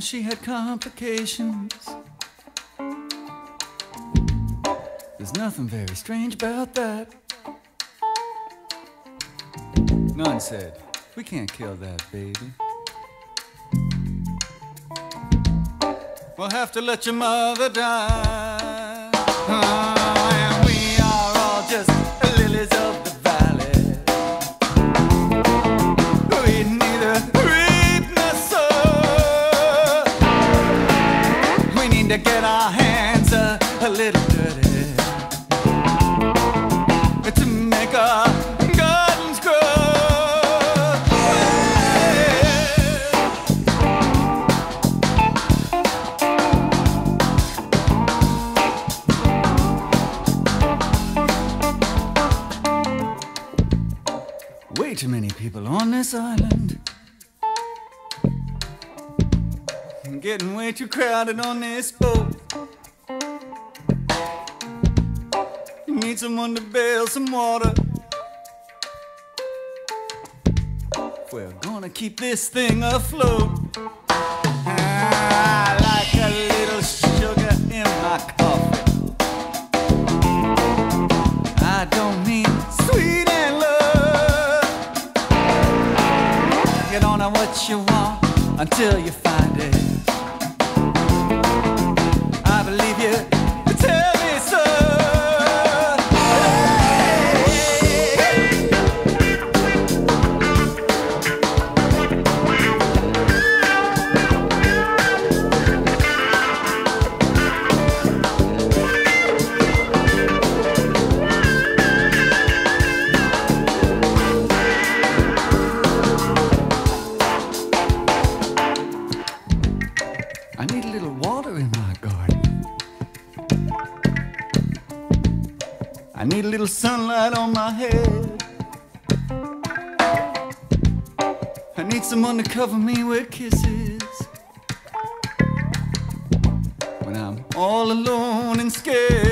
she had complications. There's nothing very strange about that. Nun said, We can't kill that baby. We'll have to let your mother die. Oh, and to get our hands a, a little dirty to make our gardens grow. Way too many people on this island. Getting way too crowded on this boat. Need someone to bail some water. We're gonna keep this thing afloat. Ah, I like a little sugar in my coffee. I don't mean sweet and low. You don't know what you want until you find it. I need a little sunlight on my head. I need someone to cover me with kisses. When I'm all alone and scared.